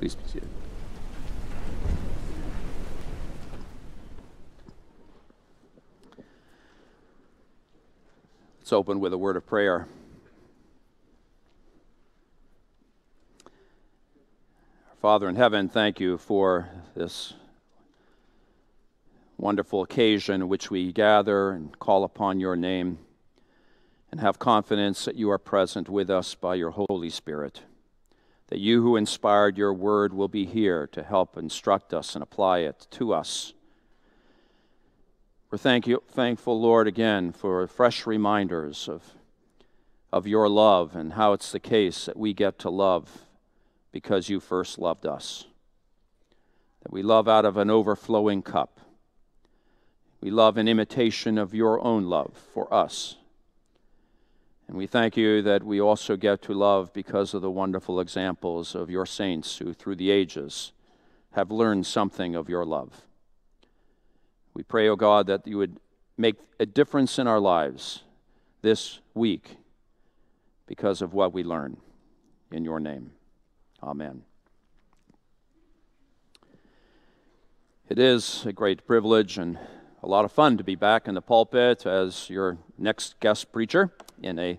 Please be seated. Let's open with a word of prayer. Father in heaven, thank you for this wonderful occasion in which we gather and call upon your name and have confidence that you are present with us by your Holy Spirit. That you who inspired your word will be here to help instruct us and apply it to us. We're thank you, thankful, Lord, again for fresh reminders of, of your love and how it's the case that we get to love because you first loved us. That we love out of an overflowing cup. We love in imitation of your own love for us. And we thank you that we also get to love because of the wonderful examples of your saints who, through the ages, have learned something of your love. We pray, O oh God, that you would make a difference in our lives this week because of what we learn. In your name, amen. It is a great privilege and a lot of fun to be back in the pulpit as your next guest preacher in a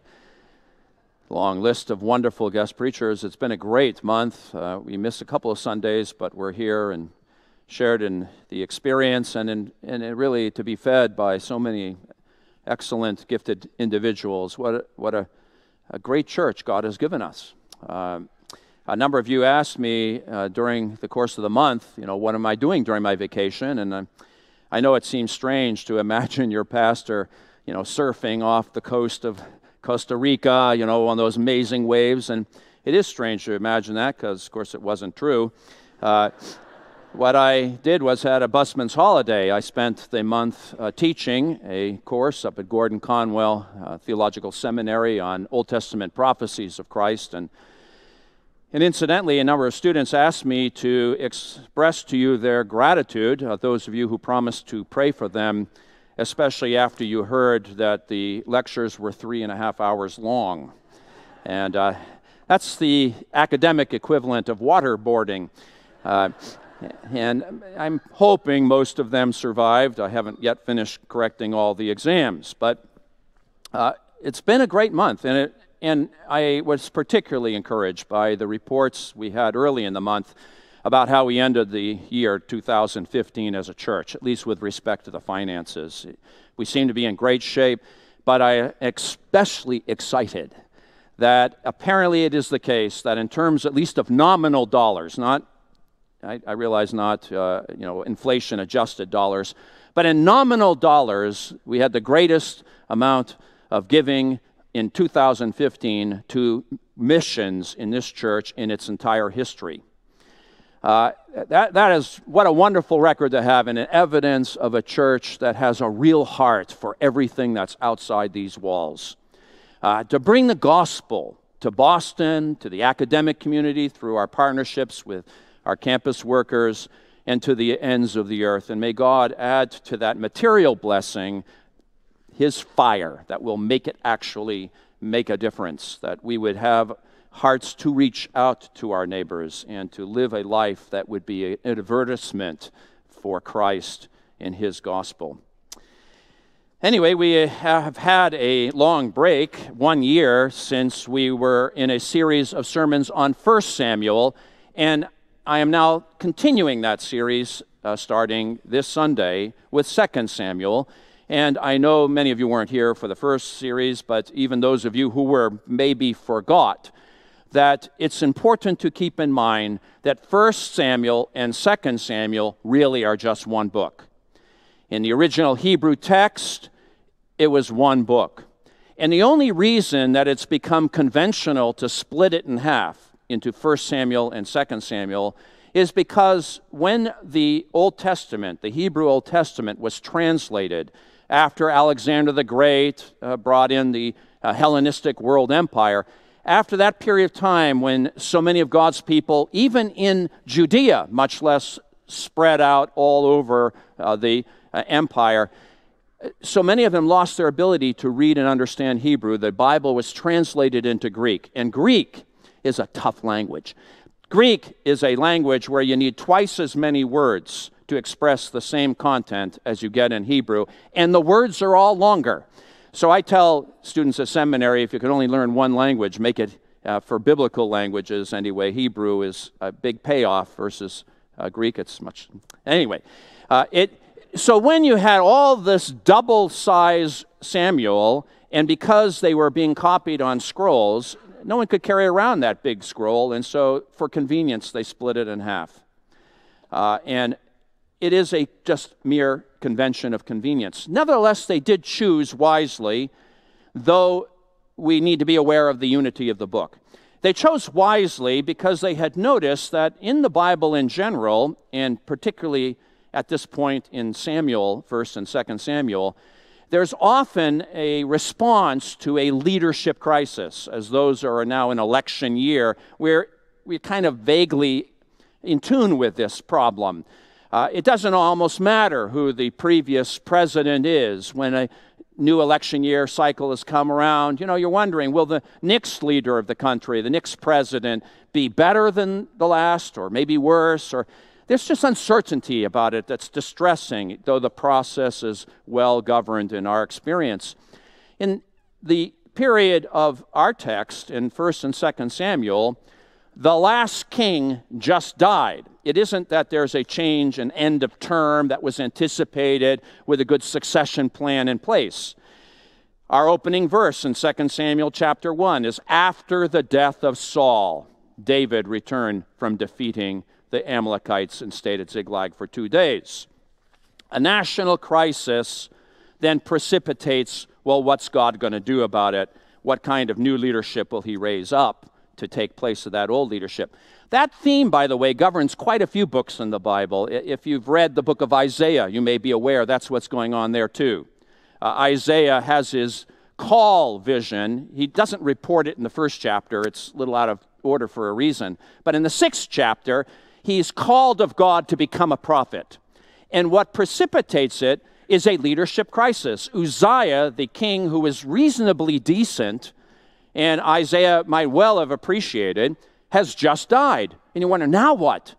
long list of wonderful guest preachers. It's been a great month. Uh, we missed a couple of Sundays, but we're here and shared in the experience and, in, and really to be fed by so many excellent, gifted individuals. What a, what a, a great church God has given us. Uh, a number of you asked me uh, during the course of the month, you know, what am I doing during my vacation? And uh, I know it seems strange to imagine your pastor you know, surfing off the coast of Costa Rica, you know, on those amazing waves. And it is strange to imagine that because, of course, it wasn't true. Uh, what I did was had a busman's holiday. I spent the month uh, teaching a course up at Gordon Conwell uh, Theological Seminary on Old Testament prophecies of Christ. And, and incidentally, a number of students asked me to express to you their gratitude, uh, those of you who promised to pray for them especially after you heard that the lectures were three and a half hours long. And uh, that's the academic equivalent of waterboarding. Uh, and I'm hoping most of them survived. I haven't yet finished correcting all the exams, but uh, it's been a great month, and, it, and I was particularly encouraged by the reports we had early in the month about how we ended the year 2015 as a church, at least with respect to the finances. We seem to be in great shape, but I am especially excited that apparently it is the case that in terms at least of nominal dollars, not I, I realize not uh, you know inflation adjusted dollars, but in nominal dollars we had the greatest amount of giving in 2015 to missions in this church in its entire history. Uh, that, that is what a wonderful record to have and an evidence of a church that has a real heart for everything that's outside these walls. Uh, to bring the gospel to Boston, to the academic community through our partnerships with our campus workers, and to the ends of the earth. And may God add to that material blessing his fire that will make it actually make a difference, that we would have hearts to reach out to our neighbors and to live a life that would be an advertisement for Christ and His gospel. Anyway, we have had a long break, one year, since we were in a series of sermons on 1 Samuel, and I am now continuing that series uh, starting this Sunday with 2 Samuel. And I know many of you weren't here for the first series, but even those of you who were maybe forgot that it's important to keep in mind that 1 Samuel and 2 Samuel really are just one book. In the original Hebrew text, it was one book. And the only reason that it's become conventional to split it in half into 1 Samuel and 2 Samuel is because when the Old Testament, the Hebrew Old Testament, was translated after Alexander the Great uh, brought in the uh, Hellenistic world empire, after that period of time when so many of God's people, even in Judea, much less spread out all over uh, the uh, empire, so many of them lost their ability to read and understand Hebrew. The Bible was translated into Greek, and Greek is a tough language. Greek is a language where you need twice as many words to express the same content as you get in Hebrew, and the words are all longer. So I tell students at seminary if you can only learn one language, make it uh, for biblical languages anyway. Hebrew is a big payoff versus uh, Greek, it's much. Anyway, uh, it, so when you had all this double size Samuel, and because they were being copied on scrolls, no one could carry around that big scroll, and so for convenience, they split it in half. Uh, and it is a just mere convention of convenience. Nevertheless, they did choose wisely, though we need to be aware of the unity of the book. They chose wisely because they had noticed that in the Bible in general, and particularly at this point in Samuel, 1st and 2nd Samuel, there's often a response to a leadership crisis, as those are now in election year, where we're kind of vaguely in tune with this problem. Uh, it doesn't almost matter who the previous president is when a new election year cycle has come around. You know, you're wondering will the next leader of the country, the next president, be better than the last or maybe worse? Or there's just uncertainty about it that's distressing, though the process is well governed in our experience. In the period of our text in 1st and 2nd Samuel, the last king just died. It isn't that there's a change, an end of term that was anticipated with a good succession plan in place. Our opening verse in 2 Samuel chapter 1 is after the death of Saul, David returned from defeating the Amalekites and stayed at Ziklag for two days. A national crisis then precipitates well, what's God going to do about it? What kind of new leadership will he raise up? To take place of that old leadership. That theme, by the way, governs quite a few books in the Bible. If you've read the book of Isaiah, you may be aware that's what's going on there too. Uh, Isaiah has his call vision. He doesn't report it in the first chapter, it's a little out of order for a reason. But in the sixth chapter, he's called of God to become a prophet. And what precipitates it is a leadership crisis. Uzziah, the king who is reasonably decent, and Isaiah might well have appreciated, has just died. And you wonder, now what?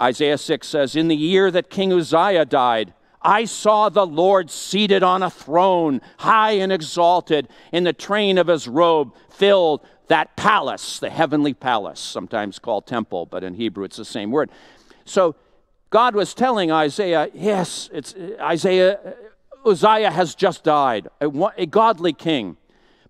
Isaiah 6 says, In the year that King Uzziah died, I saw the Lord seated on a throne, high and exalted, and the train of his robe filled that palace, the heavenly palace, sometimes called temple, but in Hebrew it's the same word. So God was telling Isaiah, yes, it's Isaiah, Uzziah has just died, a, a godly king.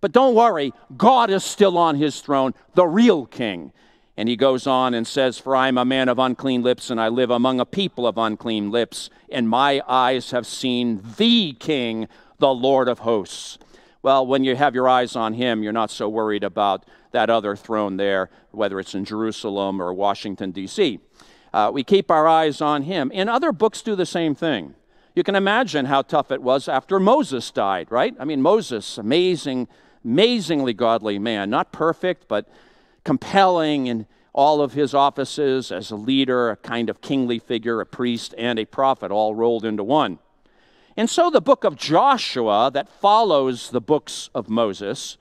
But don't worry, God is still on his throne, the real king. And he goes on and says, For I am a man of unclean lips, and I live among a people of unclean lips, and my eyes have seen the king, the Lord of hosts. Well, when you have your eyes on him, you're not so worried about that other throne there, whether it's in Jerusalem or Washington, D.C. Uh, we keep our eyes on him. And other books do the same thing. You can imagine how tough it was after Moses died, right? I mean, Moses, amazing amazingly godly man, not perfect, but compelling in all of his offices as a leader, a kind of kingly figure, a priest, and a prophet, all rolled into one. And so the book of Joshua, that follows the books of Moses,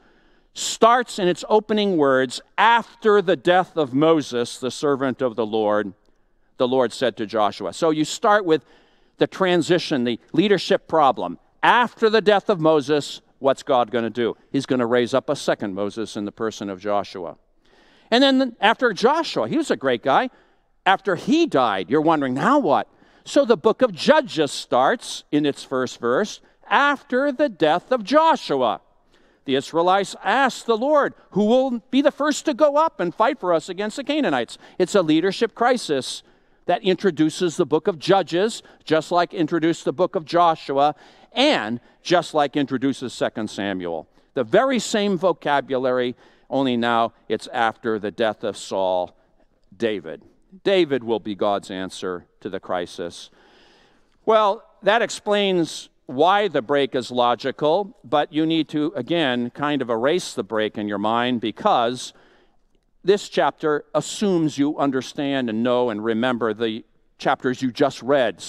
starts in its opening words After the death of Moses, the servant of the Lord, the Lord said to Joshua. So you start with the transition, the leadership problem. After the death of Moses, what's God going to do? He's going to raise up a second Moses in the person of Joshua. And then after Joshua, he was a great guy. After he died, you're wondering, now what? So the book of Judges starts in its first verse after the death of Joshua. The Israelites asked the Lord, Who will be the first to go up and fight for us against the Canaanites? It's a leadership crisis that introduces the book of Judges, just like introduced the book of Joshua, and just like introduces 2 Samuel. The very same vocabulary, only now it's after the death of Saul, David. David will be God's answer to the crisis. Well, that explains why the break is logical, but you need to, again, kind of erase the break in your mind because this chapter assumes you understand and know and remember the chapters you just read,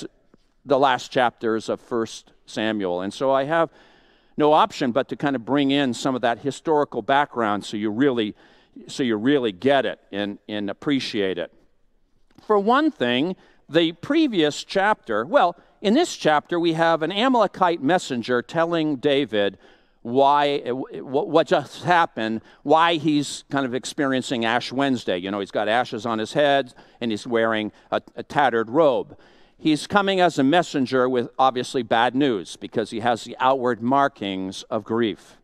the last chapters of First Samuel. And so I have no option but to kind of bring in some of that historical background so you really so you really get it and, and appreciate it. For one thing, the previous chapter, well, in this chapter, we have an Amalekite messenger telling David why what just happened, why he's kind of experiencing Ash Wednesday. You know, he's got ashes on his head and he's wearing a, a tattered robe. He's coming as a messenger with obviously bad news because he has the outward markings of grief.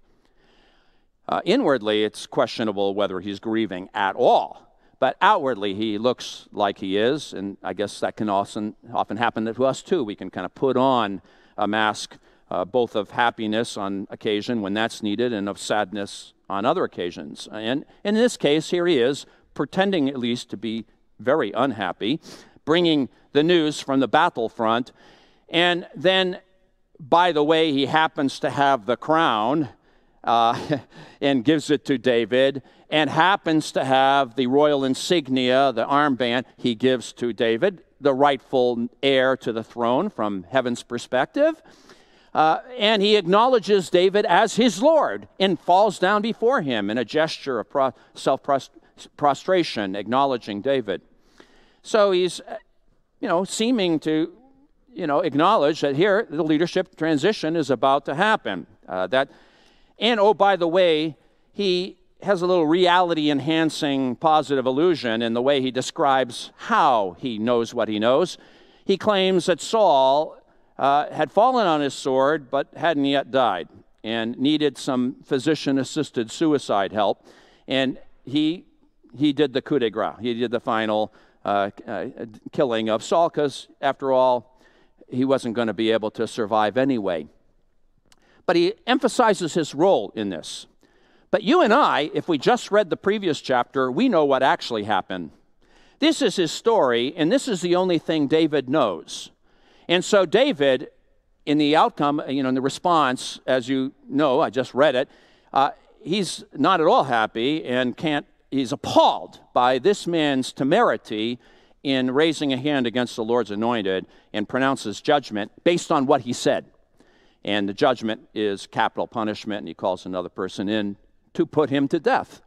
Uh, inwardly, it's questionable whether he's grieving at all. But outwardly, he looks like he is, and I guess that can often, often happen to us too. We can kind of put on a mask uh, both of happiness on occasion when that's needed and of sadness on other occasions. And in this case, here he is, pretending at least to be very unhappy, bringing the news from the battlefront. And then, by the way, he happens to have the crown uh, and gives it to David, and happens to have the royal insignia, the armband, he gives to David, the rightful heir to the throne from heaven's perspective. Uh, and he acknowledges David as his Lord and falls down before him in a gesture of pro- self prostration, acknowledging David. So he's, uh, you know, seeming to, you know, acknowledge that here the leadership transition is about to happen. Uh, that, and oh, by the way, he has a little reality enhancing positive illusion in the way he describes how he knows what he knows. He claims that Saul uh, had fallen on his sword but hadn't yet died and needed some physician assisted suicide help. And he, he did the coup de grace, he did the final uh, uh, killing of Saul because, after all, he wasn't going to be able to survive anyway. But he emphasizes his role in this. But you and I, if we just read the previous chapter, we know what actually happened. This is his story, and this is the only thing David knows. And so, David, in the outcome, you know, in the response, as you know, I just read it, uh, he's not at all happy and can't, he's appalled by this man's temerity in raising a hand against the Lord's anointed and pronounces judgment based on what he said. And the judgment is capital punishment, and he calls another person in to put him to death.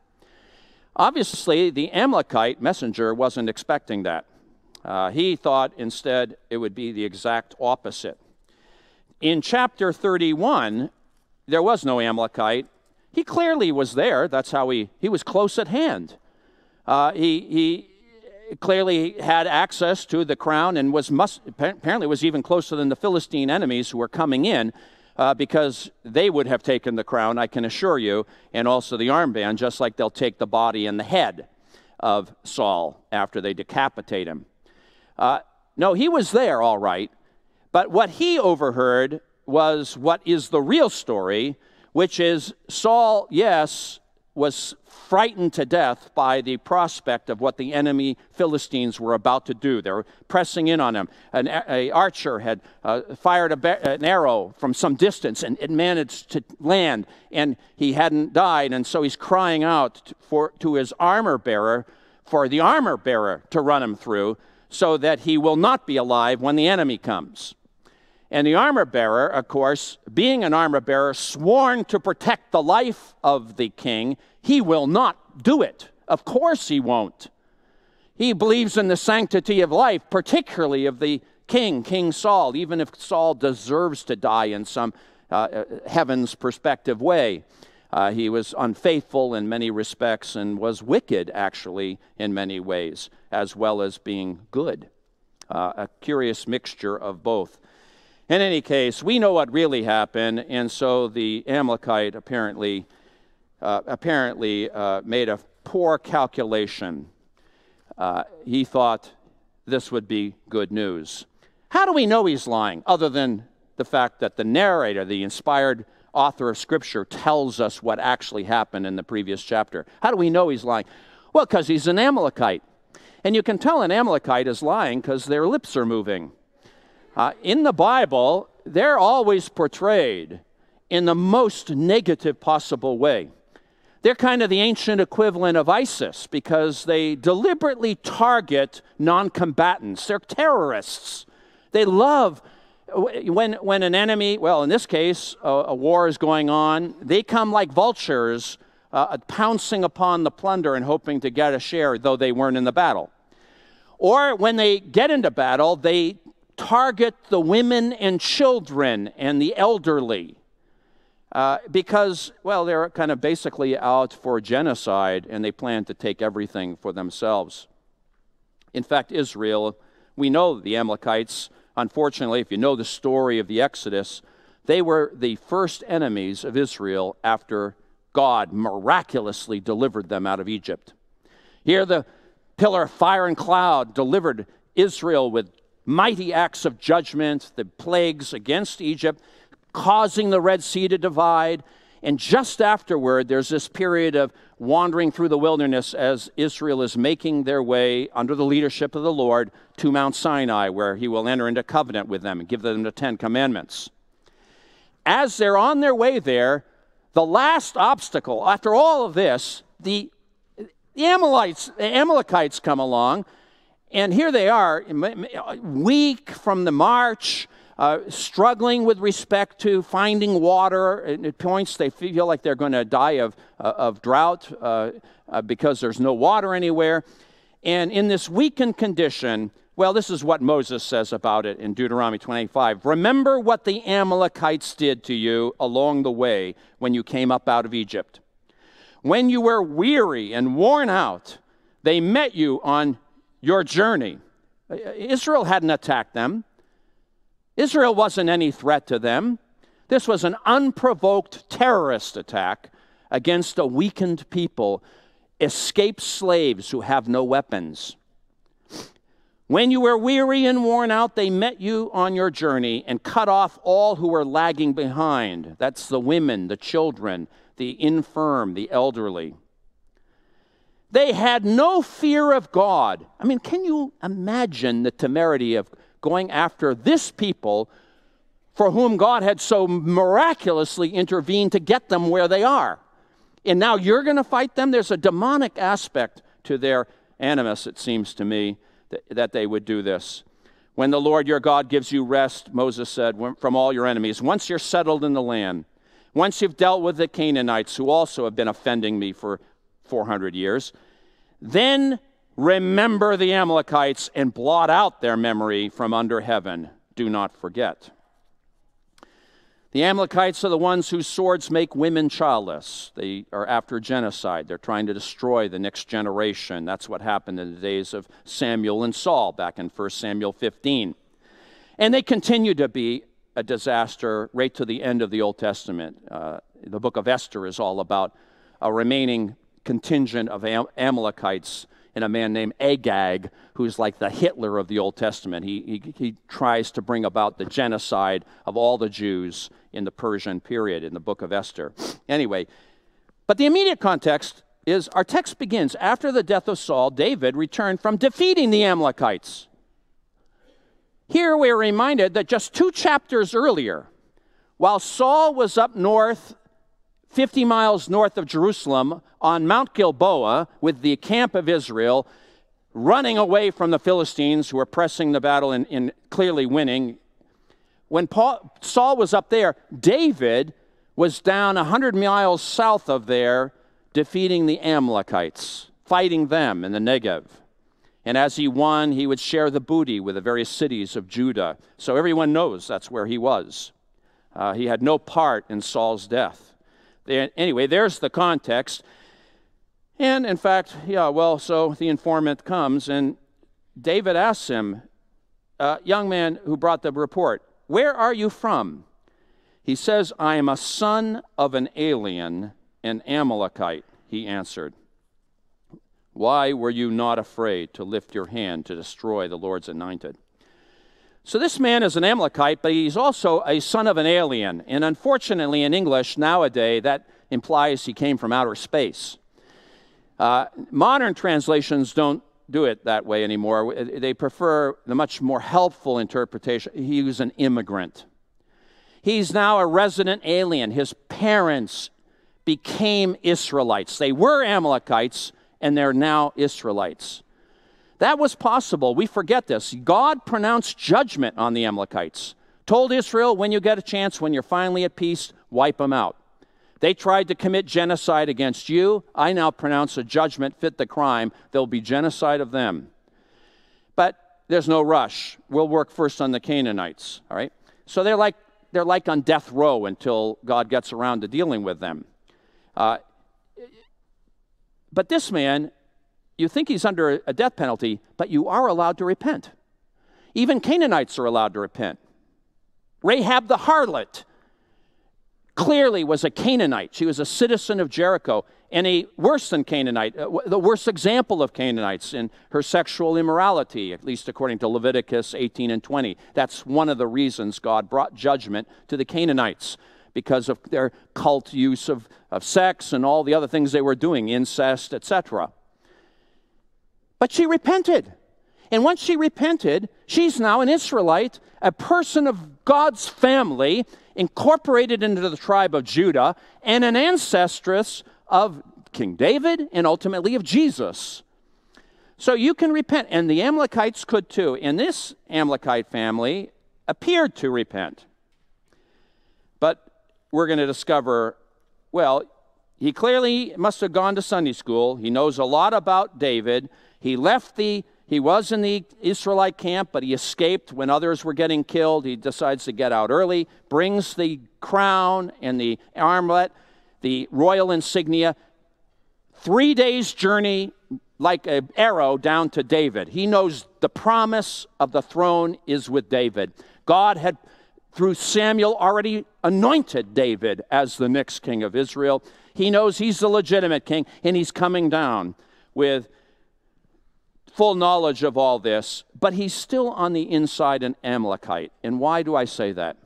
Obviously, the Amalekite messenger wasn't expecting that. Uh, he thought instead it would be the exact opposite. In chapter 31, there was no Amalekite. He clearly was there. That's how he, he was close at hand. Uh, he, he clearly had access to the crown and was must, apparently was even closer than the Philistine enemies who were coming in uh, because they would have taken the crown, I can assure you, and also the armband, just like they'll take the body and the head of Saul after they decapitate him. Uh, no, he was there, all right. But what he overheard was what is the real story, which is Saul, yes, was frightened to death by the prospect of what the enemy Philistines were about to do. They were pressing in on him. An a archer had uh, fired an arrow from some distance and it managed to land, and he hadn't died. And so he's crying out for, to his armor bearer for the armor bearer to run him through so that he will not be alive when the enemy comes. And the armor bearer, of course, being an armor bearer sworn to protect the life of the king, he will not do it. Of course, he won't. He believes in the sanctity of life, particularly of the king, King Saul, even if Saul deserves to die in some uh, uh heaven's perspective way. Uh, he was unfaithful in many respects and was wicked, actually, in many ways, as well as being good. Uh, a curious mixture of both. In any case, we know what really happened, and so the Amalekite apparently, uh, apparently uh, made a poor calculation. Uh, he thought this would be good news. How do we know he's lying, other than the fact that the narrator, the inspired author of Scripture tells us what actually happened in the previous chapter. How do we know he's lying? Well, because he's an Amalekite. And you can tell an Amalekite is lying because their lips are moving. Uh, in the Bible, they're always portrayed in the most negative possible way. They're kind of the ancient equivalent of ISIS because they deliberately target non combatants. They're terrorists. They love when, when an enemy, well, in this case, a, a war is going on, they come like vultures uh, pouncing upon the plunder and hoping to get a share, though they weren't in the battle. Or when they get into battle, they target the women and children and the elderly. Uh, because, well, they're kind of basically out for genocide and they plan to take everything for themselves. In fact, Israel, we know the Amalekites, unfortunately, if you know the story of the Exodus, they were the first enemies of Israel after God miraculously delivered them out of Egypt. Here, the pillar of fire and cloud delivered Israel with mighty acts of judgment, the plagues against Egypt, causing the Red Sea to divide. And just afterward, there's this period of wandering through the wilderness as Israel is making their way under the leadership of the Lord to Mount Sinai, where he will enter into covenant with them and give them the Ten Commandments. As they're on their way there, the last obstacle, after all of this, the, Amalekites, Amalekites come along, and here they are, weak from the march, uh, struggling with respect to finding water. At points, they feel like they're going to die of, uh, of drought uh, uh, because there's no water anywhere. And in this weakened condition, well, this is what Moses says about it in Deuteronomy 25. Remember what the Amalekites did to you along the way when you came up out of Egypt. When you were weary and worn out, they met you on your journey. Uh, Israel hadn't attacked them, Israel wasn't any threat to them. This was an unprovoked terrorist attack against a weakened people, escaped slaves who have no weapons. When you were weary and worn out, they met you on your journey and cut off all who were lagging behind. That's the women, the children, the infirm, the elderly. They had no fear of God. I mean, can you imagine the temerity of going after this people for whom God had so miraculously intervened to get them where they are? And now you're going to fight them? There's a demonic aspect to their animus, it seems to me that they would do this. When the Lord your God gives you rest, Moses said, from all your enemies, once you're settled in the land, once you've dealt with the Canaanites, who also have been offending me for 400 years, then remember the Amalekites and blot out their memory from under heaven. Do not forget. The Amalekites are the ones whose swords make women childless. They are after genocide. They're trying to destroy the next generation. That's what happened in the days of Samuel and Saul back in 1 Samuel 15. And they continue to be a disaster right to the end of the Old Testament. Uh, the book of Esther is all about a remaining contingent of Am- Amalekites and a man named Agag, who's like the Hitler of the Old Testament. He, he, he tries to bring about the genocide of all the Jews in the Persian period in the book of Esther. Anyway, but the immediate context is our text begins after the death of Saul, David returned from defeating the Amalekites. Here we are reminded that just two chapters earlier, while Saul was up north 50 miles north of Jerusalem on Mount Gilboa with the camp of Israel, running away from the Philistines who were pressing the battle and, and clearly winning. When Paul, Saul was up there, David was down 100 miles south of there, defeating the Amalekites, fighting them in the Negev. And as he won, he would share the booty with the various cities of Judah. So everyone knows that's where he was. Uh, he had no part in Saul's death. Anyway, there's the context. And in fact, yeah, well, so the informant comes and David asks him, uh, young man who brought the report, Where are you from? He says, I am a son of an alien, an Amalekite, he answered. Why were you not afraid to lift your hand to destroy the Lord's anointed? So this man is an Amalekite, but he's also a son of an alien. And unfortunately, in English nowadays, that implies he came from outer space. Uh, modern translations don't do it that way anymore. They prefer the much more helpful interpretation. He was an immigrant. He's now a resident alien. His parents became Israelites. They were Amalekites, and they're now Israelites. That was possible. We forget this. God pronounced judgment on the Amalekites, told Israel, when you get a chance, when you're finally at peace, wipe them out. They tried to commit genocide against you. I now pronounce a judgment fit the crime. There'll be genocide of them. But there's no rush. We'll work first on the Canaanites, all right? So they're like, they're like on death row until God gets around to dealing with them. Uh, but this man, you think he's under a death penalty, but you are allowed to repent. Even Canaanites are allowed to repent. Rahab the harlot clearly was a Canaanite. She was a citizen of Jericho and a worse than Canaanite, uh, the worst example of Canaanites in her sexual immorality, at least according to Leviticus 18 and 20. That's one of the reasons God brought judgment to the Canaanites because of their cult use of, of sex and all the other things they were doing, incest, etc. But she repented. And once she repented, she's now an Israelite, a person of God's family, incorporated into the tribe of Judah, and an ancestress of King David and ultimately of Jesus. So you can repent, and the Amalekites could too. And this Amalekite family appeared to repent. But we're going to discover well, he clearly must have gone to Sunday school. He knows a lot about David. He left the he was in the Israelite camp, but he escaped when others were getting killed. He decides to get out early, brings the crown and the armlet, the royal insignia. Three days' journey, like an arrow, down to David. He knows the promise of the throne is with David. God had, through Samuel, already anointed David as the next king of Israel. He knows he's the legitimate king, and he's coming down with full knowledge of all this, but he's still on the inside an Amalekite. And why do I say that?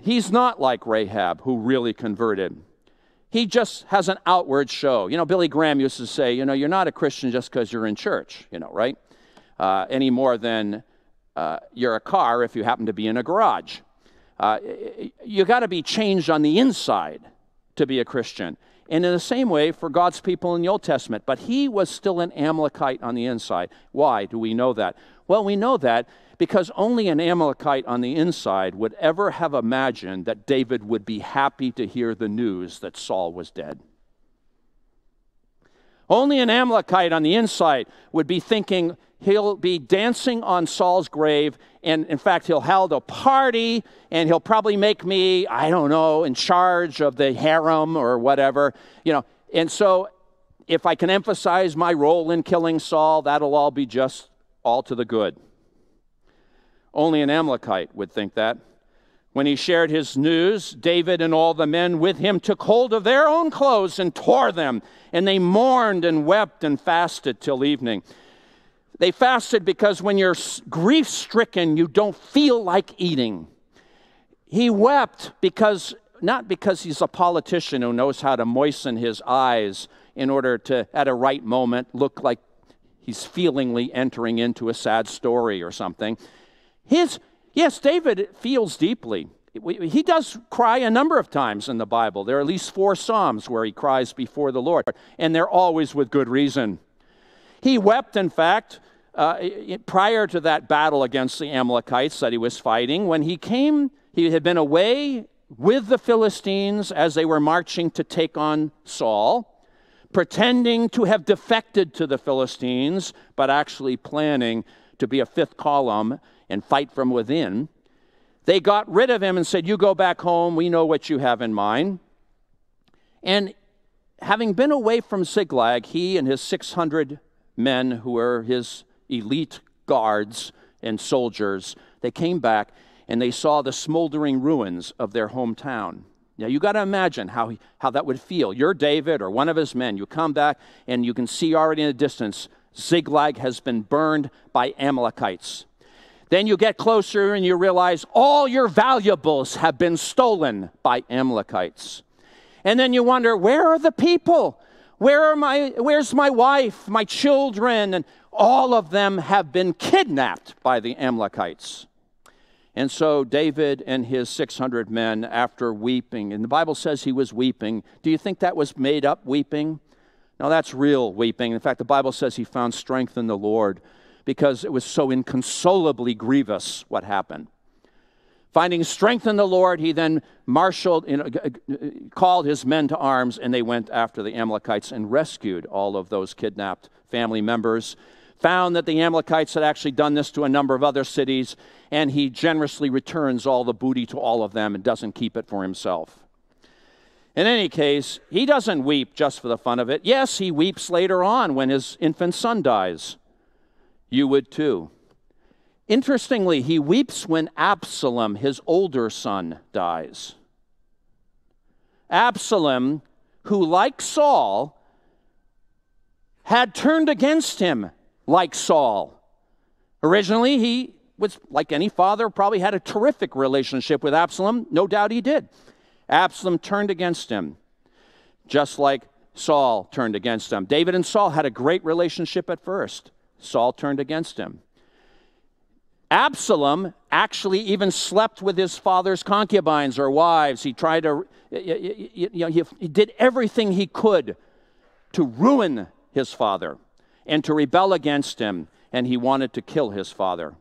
He's not like Rahab, who really converted. He just has an outward show. You know, Billy Graham used to say, you know, you're not a Christian just because you're in church, you know, right? Uh, any more than uh, you're a car if you happen to be in a garage. Uh, you got to be changed on the inside to be a Christian. And in the same way for God's people in the Old Testament. But he was still an Amalekite on the inside. Why do we know that? Well, we know that because only an Amalekite on the inside would ever have imagined that David would be happy to hear the news that Saul was dead. Only an Amalekite on the inside would be thinking he'll be dancing on Saul's grave, and in fact, he'll hold a party, and he'll probably make me, I don't know, in charge of the harem or whatever, you know. And so, if I can emphasize my role in killing Saul, that'll all be just all to the good. Only an Amalekite would think that. When he shared his news, David and all the men with him took hold of their own clothes and tore them, and they mourned and wept and fasted till evening. They fasted because when you're grief stricken, you don't feel like eating. He wept because, not because he's a politician who knows how to moisten his eyes in order to, at a right moment, look like he's feelingly entering into a sad story or something. His, yes, David feels deeply. He does cry a number of times in the Bible. There are at least four Psalms where he cries before the Lord, and they're always with good reason. He wept, in fact, uh, prior to that battle against the Amalekites that he was fighting. When he came, he had been away with the Philistines as they were marching to take on Saul, pretending to have defected to the Philistines, but actually planning to be a fifth column and fight from within. They got rid of him and said, You go back home, we know what you have in mind. And having been away from Ziklag, he and his 600 men who were his elite guards and soldiers, they came back and they saw the smoldering ruins of their hometown. Now, you got to imagine how, how that would feel. You're David or one of his men. You come back and you can see already in the distance Ziklag has been burned by Amalekites. Then you get closer and you realize all your valuables have been stolen by Amalekites. And then you wonder, where are the people? Where are my, where's my wife, my children? And all of them have been kidnapped by the Amalekites. And so David and his 600 men, after weeping, and the Bible says he was weeping. Do you think that was made up weeping? No, that's real weeping. In fact, the Bible says he found strength in the Lord because it was so inconsolably grievous what happened. Finding strength in the Lord, he then marshaled, you know, called his men to arms, and they went after the Amalekites and rescued all of those kidnapped family members. Found that the Amalekites had actually done this to a number of other cities, and he generously returns all the booty to all of them and doesn't keep it for himself. In any case, he doesn't weep just for the fun of it. Yes, he weeps later on when his infant son dies. You would too. Interestingly, he weeps when Absalom, his older son, dies. Absalom, who, like Saul, had turned against him like Saul. Originally, he was, like any father, probably had a terrific relationship with Absalom. No doubt he did. Absalom turned against him, just like Saul turned against him. David and Saul had a great relationship at first. Saul turned against him. Absalom actually even slept with his father's concubines or wives. He tried to, you know, he did everything he could to ruin his father and to rebel against him, and he wanted to kill his father.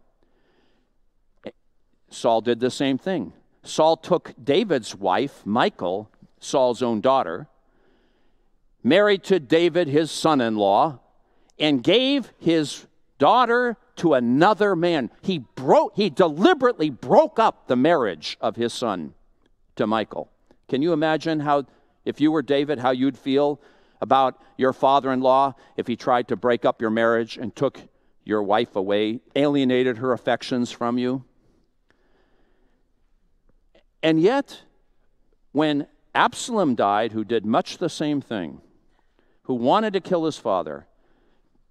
Saul did the same thing. Saul took David's wife, Michal, Saul's own daughter, married to David, his son in law, and gave his daughter to another man. He broke he deliberately broke up the marriage of his son to Michal. Can you imagine how if you were David how you'd feel about your father-in-law if he tried to break up your marriage and took your wife away, alienated her affections from you? And yet when Absalom died, who did much the same thing, who wanted to kill his father,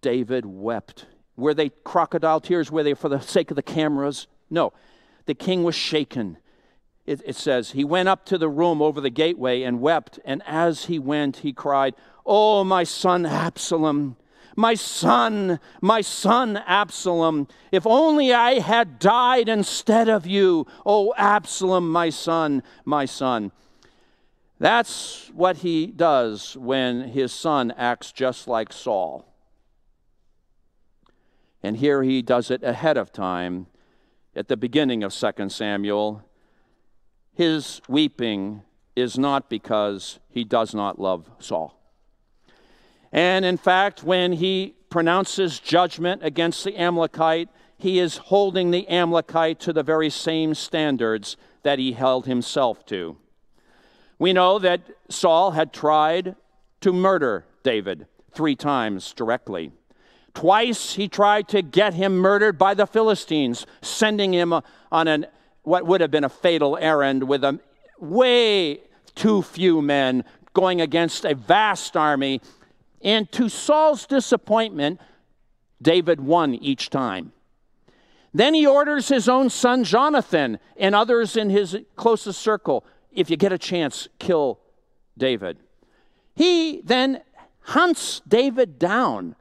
David wept were they crocodile tears? Were they for the sake of the cameras? No. The king was shaken. It, it, says, He went up to the room over the gateway and wept, and as he went, he cried, Oh, my son Absalom, my son, my son Absalom, if only I had died instead of you. Oh, Absalom, my son, my son. That's what he does when his son acts just like Saul. And here he does it ahead of time at the beginning of 2 Samuel. His weeping is not because he does not love Saul. And in fact, when he pronounces judgment against the Amalekite, he is holding the Amalekite to the very same standards that he held himself to. We know that Saul had tried to murder David three times directly. Twice he tried to get him murdered by the Philistines, sending him on an, what would have been a fatal errand with a way too few men going against a vast army. And to Saul's disappointment, David won each time. Then he orders his own son Jonathan and others in his closest circle if you get a chance, kill David. He then hunts David down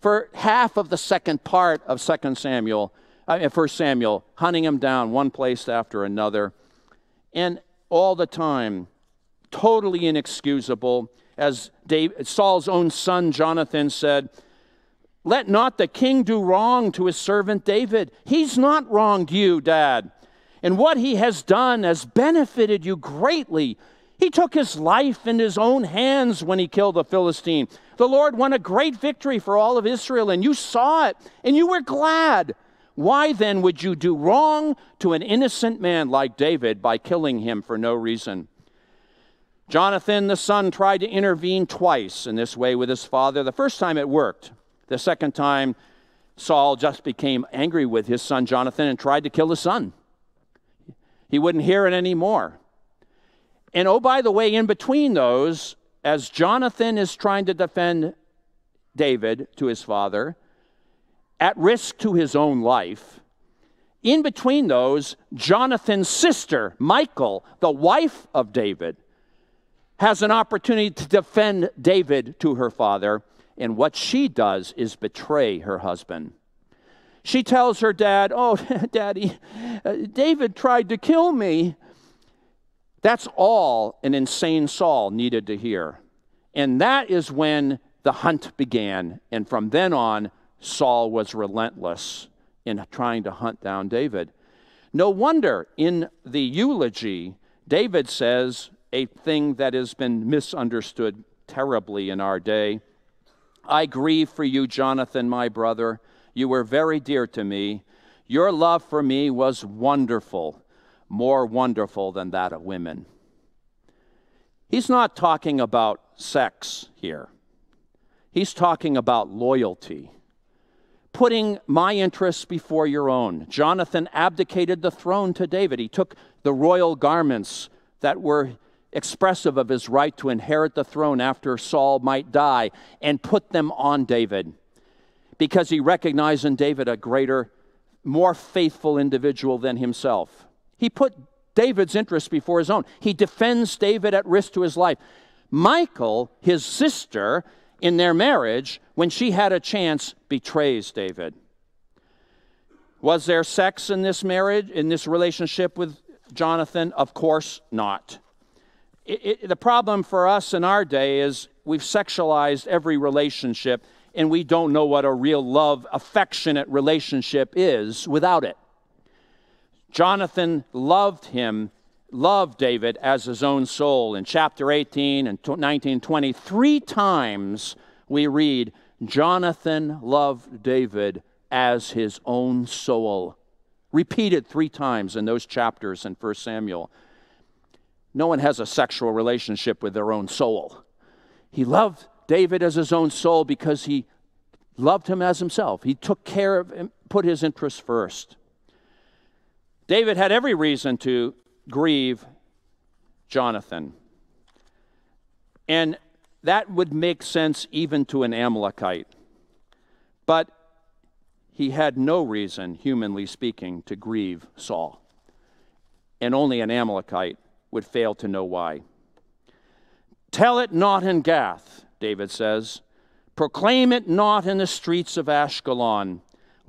for half of the second part of 2 Samuel, I mean, 1 Samuel, hunting him down one place after another. And all the time, totally inexcusable. As David, Saul's own son Jonathan said, Let not the king do wrong to his servant David. He's not wronged you, Dad. And what he has done has benefited you greatly. He took his life in his own hands when he killed the Philistine. The Lord won a great victory for all of Israel, and you saw it, and you were glad. Why then would you do wrong to an innocent man like David by killing him for no reason? Jonathan, the son, tried to intervene twice in this way with his father. The first time it worked. The second time, Saul just became angry with his son Jonathan and tried to kill his son. He wouldn't hear it anymore. And oh, by the way, in between those, as Jonathan is trying to defend David to his father, at risk to his own life, in between those, Jonathan's sister, Michal, the wife of David, has an opportunity to defend David to her father. And what she does is betray her husband. She tells her dad, Oh, daddy, uh, David tried to kill me. That's all an insane Saul needed to hear. And that is when the hunt began. And from then on, Saul was relentless in trying to hunt down David. No wonder in the eulogy, David says a thing that has been misunderstood terribly in our day. I grieve for you, Jonathan, my brother. You were very dear to me. Your love for me was wonderful, more wonderful than that of women. He's not talking about sex here, he's talking about loyalty putting my interests before your own. Jonathan abdicated the throne to David. He took the royal garments that were expressive of his right to inherit the throne after Saul might die and put them on David because he recognized in David a greater, more faithful individual than himself. He put David's interests before his own. He defends David at risk to his life. Michal, his sister, in their marriage, when she had a chance, betrays David. Was there sex in this marriage, in this relationship with Jonathan? Of course not. It, it, the problem for us in our day is we've sexualized every relationship and we don't know what a real love, affectionate relationship is without it. Jonathan loved him loved David as his own soul. In chapter 18 and 19, 20, three times we read, Jonathan loved David as his own soul. Repeated three times in those chapters in 1 Samuel. No one has a sexual relationship with their own soul. He loved David as his own soul because he loved him as himself. He took care of him, put his interests first. David had every reason to grieve Jonathan. And that would make sense even to an Amalekite. But he had no reason, humanly speaking, to grieve Saul. And only an Amalekite would fail to know why. Tell it not in Gath, David says. Proclaim it not in the streets of Ashkelon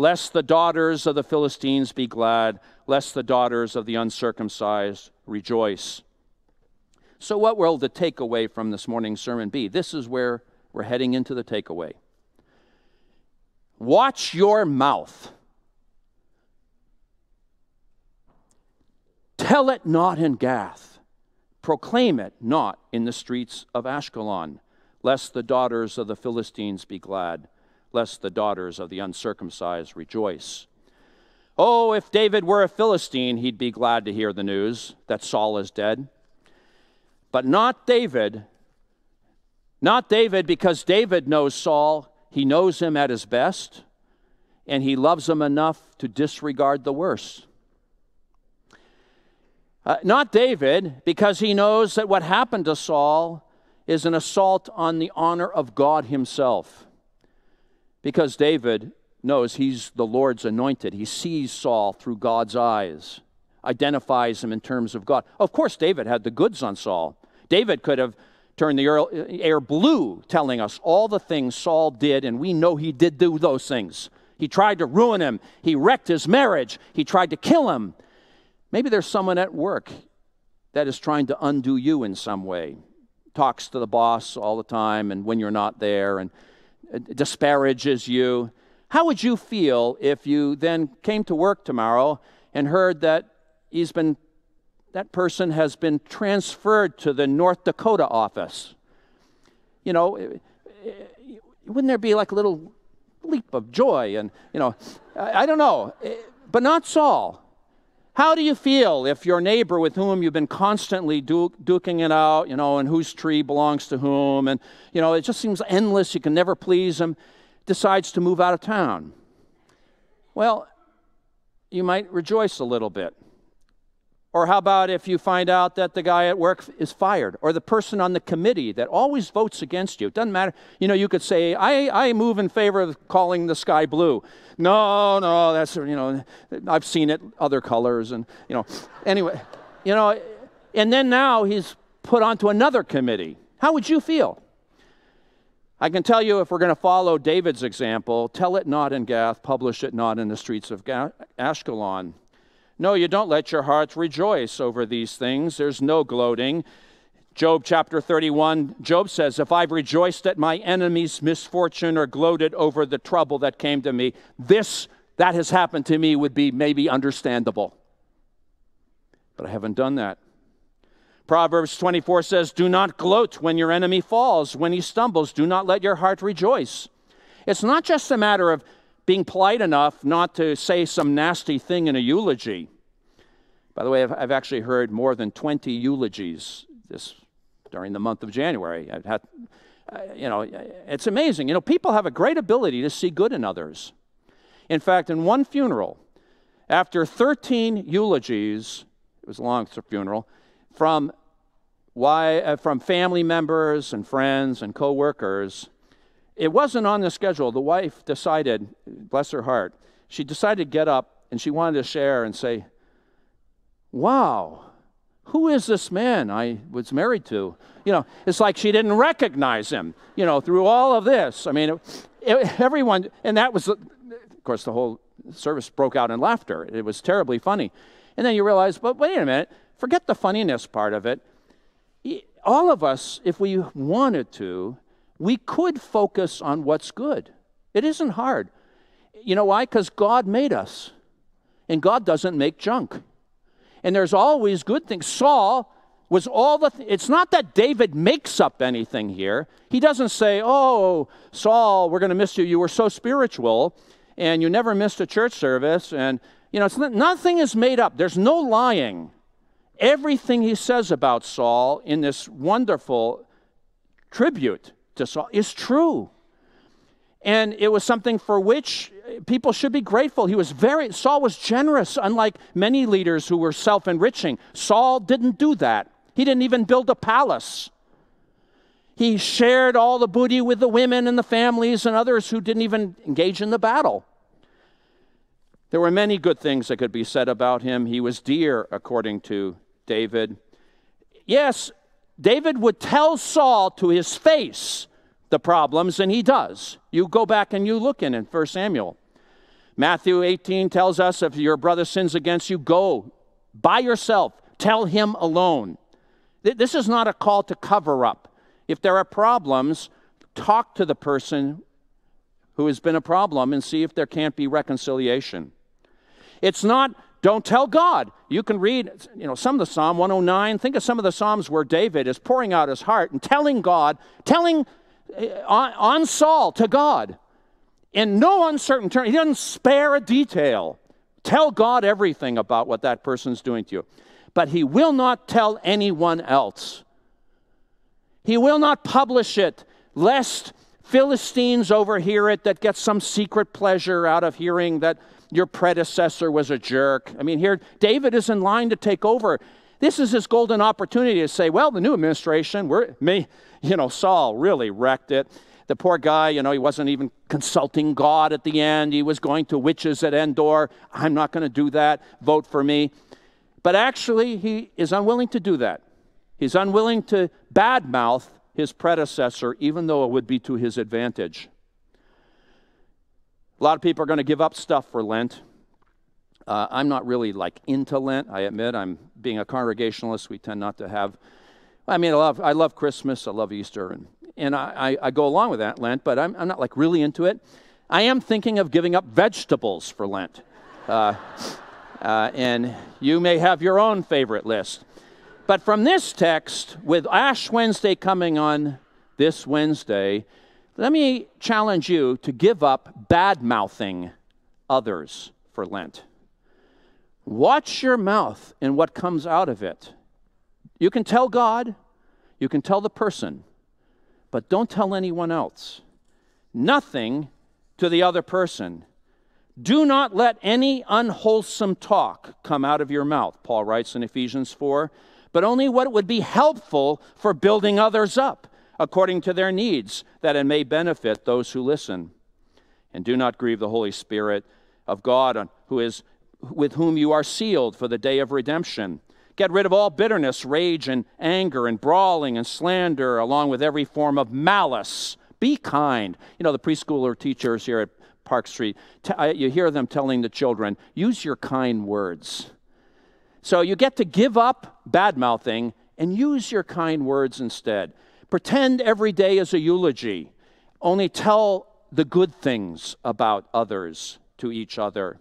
lest the daughters of the Philistines be glad, lest the daughters of the uncircumcised rejoice. So, what will the takeaway from this morning's sermon be? This is where we're heading into the takeaway. Watch your mouth. Tell it not in Gath. Proclaim it not in the streets of Ashkelon, lest the daughters of the Philistines be glad lest the daughters of the uncircumcised rejoice. Oh, if David were a Philistine, he'd be glad to hear the news that Saul is dead. But not David. Not David, because David knows Saul. He knows him at his best, and he loves him enough to disregard the worst. Uh, not David, because he knows that what happened to Saul is an assault on the honor of God Himself. Because David knows he's the Lord's anointed. He sees Saul through God's eyes, identifies him in terms of God. Of course, David had the goods on Saul. David could have turned the air blue, telling us all the things Saul did, and we know he did do those things. He tried to ruin him, he wrecked his marriage, he tried to kill him. Maybe there's someone at work that is trying to undo you in some way. Talks to the boss all the time, and when you're not there, and disparages you, how would you feel if you then came to work tomorrow and heard that he's been that person has been transferred to the North Dakota office? You know, eh, eh, wouldn't there be like a little leap of joy and you know, I, I don't know, eh, but not Saul. How do you feel if your neighbor with whom you've been constantly du- duking it out, you know, and whose tree belongs to whom, and, you know, it just seems endless, you can never please him, decides to move out of town? Well, you might rejoice a little bit. Or how about if you find out that the guy at work is fired, or the person on the committee that always votes against you? It doesn't matter. You know, you could say, I, I move in favor of calling the sky blue. No, no, that's, you know, I've seen it other colors, and, you know, anyway, you know, and then now he's put onto another committee. How would you feel? I can tell you if we're going to follow David's example, tell it not in Gath, publish it not in the streets of Ashkelon. No, you don't let your hearts rejoice over these things. There's no gloating. Job chapter 31, Job says, If I've rejoiced at my enemy's misfortune or gloated over the trouble that came to me, this that has happened to me would be maybe understandable. But I haven't done that. Proverbs 24 says, Do not gloat when your enemy falls. When he stumbles, do not let your heart rejoice. It's not just a matter of being polite enough not to say some nasty thing in a eulogy. By the way, I've, I've actually heard more than 20 eulogies this during the month of January. I've had, uh, you know, it's amazing. You know, people have a great ability to see good in others. In fact, in one funeral, after 13 eulogies, it was a long funeral, from, why, uh, from family members and friends and coworkers, it wasn't on the schedule. The wife decided, bless her heart, she decided to get up and she wanted to share and say, Wow, who is this man I was married to? You know, it's like she didn't recognize him, you know, through all of this. I mean, it, it, everyone, and that was, of course, the whole service broke out in laughter. It was terribly funny. And then you realize, but wait a minute, forget the funniness part of it. All of us, if we wanted to, we could focus on what's good. It isn't hard. You know why? Because God made us, and God doesn't make junk. And there's always good things. Saul was all the, th- it's not that David makes up anything here. He doesn't say, Oh, Saul, we're going to miss you. You were so spiritual and you never missed a church service. And, you know, not, nothing is made up. There's no lying. Everything he says about Saul in this wonderful tribute to Saul is true. And it was something for which people should be grateful. He was very, Saul was generous, unlike many leaders who were self enriching. Saul didn't do that. He didn't even build a palace. He shared all the booty with the women and the families and others who didn't even engage in the battle. There were many good things that could be said about him. He was dear, according to David. Yes, David would tell Saul to his face the problems, and he does. You go back and you look in in 1 Samuel. Matthew 18 tells us if your brother sins against you, go by yourself, tell him alone. This is not a call to cover up. If there are problems, talk to the person who has been a problem and see if there can't be reconciliation. It's not don't tell God. You can read, you know, some of the Psalm 109. Think of some of the Psalms where David is pouring out his heart and telling God, telling uh, on, on Saul to God in no uncertain terms. He doesn't spare a detail. Tell God everything about what that person's doing to you. But he will not tell anyone else. He will not publish it, lest Philistines overhear it that get some secret pleasure out of hearing that your predecessor was a jerk. I mean, here, David is in line to take over. This is his golden opportunity to say, well, the new administration, we're, me, you know, Saul really wrecked it. The poor guy, you know, he wasn't even consulting God at the end. He was going to witches at Endor. I'm not going to do that. Vote for me. But actually, he is unwilling to do that. He's unwilling to badmouth his predecessor, even though it would be to his advantage. A lot of people are going to give up stuff for Lent. Uh, I'm not really like into Lent. I admit, I'm being a Congregationalist. We tend not to have. I mean, I love I love Christmas. I love Easter, and and I, I, I go along with that Lent. But I'm I'm not like really into it. I am thinking of giving up vegetables for Lent, uh, uh, and you may have your own favorite list. But from this text, with Ash Wednesday coming on this Wednesday, let me challenge you to give up bad mouthing others for Lent. Watch your mouth and what comes out of it. You can tell God, you can tell the person, but don't tell anyone else. Nothing to the other person. Do not let any unwholesome talk come out of your mouth, Paul writes in Ephesians 4, but only what would be helpful for building others up according to their needs, that it may benefit those who listen. And do not grieve the Holy Spirit of God, uh, who is, with whom you are sealed for the day of redemption. Get rid of all bitterness, rage, and anger, and brawling, and slander, along with every form of malice. Be kind. You know, the preschooler teachers here at Park Street, uh, you hear them telling the children, use your kind words. So you get to give up bad mouthing and use your kind words instead. Pretend every day is a eulogy. Only tell the good things about others to each other.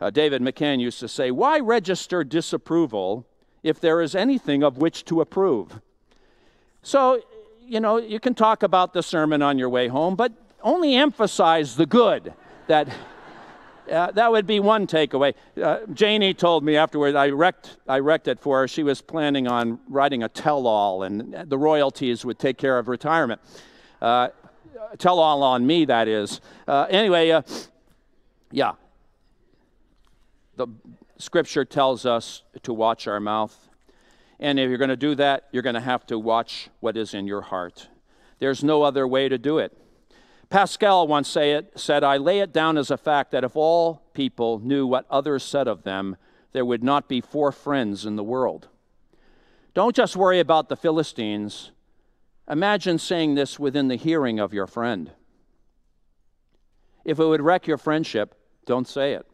Uh, David McCann used to say, Why register disapproval if there is anything of which to approve? So, you know, you can talk about the sermon on your way home, but only emphasize the good that. Uh, that would be one takeaway. Uh, Janie told me afterward, I wrecked, I wrecked it for her. She was planning on writing a tell all, and the royalties would take care of retirement. Uh, tell all on me, that is. Uh, anyway, uh, yeah. The scripture tells us to watch our mouth. And if you're going to do that, you're going to have to watch what is in your heart. There's no other way to do it. Pascal once it, said, I lay it down as a fact that if all people knew what others said of them, there would not be four friends in the world. Don't just worry about the Philistines. Imagine saying this within the hearing of your friend. If it would wreck your friendship, don't say it.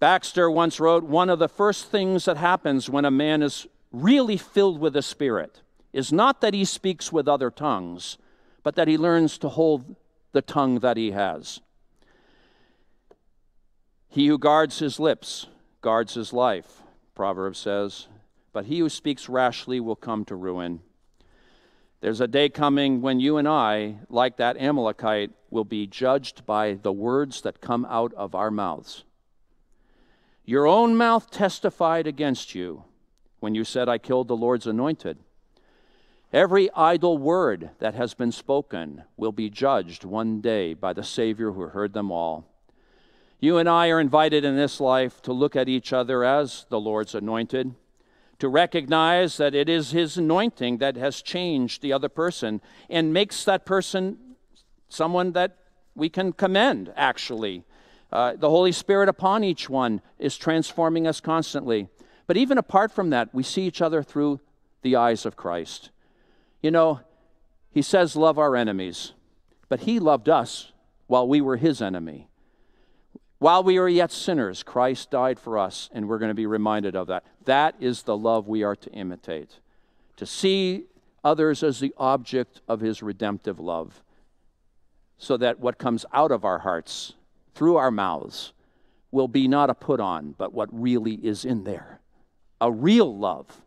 Baxter once wrote One of the first things that happens when a man is really filled with the Spirit is not that he speaks with other tongues but that he learns to hold the tongue that he has. He who guards his lips guards his life, Proverbs says, but he who speaks rashly will come to ruin. There's a day coming when you and I, like that Amalekite, will be judged by the words that come out of our mouths. Your own mouth testified against you when you said, I killed the Lord's anointed. Every idle word that has been spoken will be judged one day by the Savior who heard them all. You and I are invited in this life to look at each other as the Lord's anointed, to recognize that it is His anointing that has changed the other person and makes that person someone that we can commend, actually. Uh, the Holy Spirit upon each one is transforming us constantly. But even apart from that, we see each other through the eyes of Christ. You know, he says, Love our enemies, but he loved us while we were his enemy. While we were yet sinners, Christ died for us, and we're going to be reminded of that. That is the love we are to imitate, to see others as the object of his redemptive love, so that what comes out of our hearts through our mouths will be not a put on, but what really is in there a real love.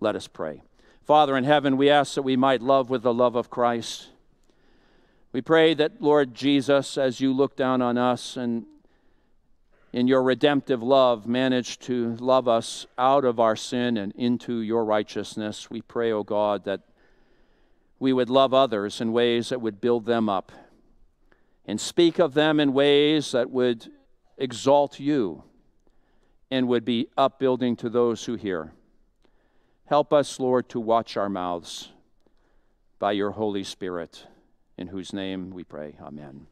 Let us pray. Father in heaven, we ask that we might love with the love of Christ. We pray that, Lord Jesus, as you look down on us and in your redemptive love manage to love us out of our sin and into your righteousness, we pray, O oh God, that we would love others in ways that would build them up and speak of them in ways that would exalt you and would be upbuilding to those who hear. Help us, Lord, to watch our mouths by your Holy Spirit, in whose name we pray. Amen.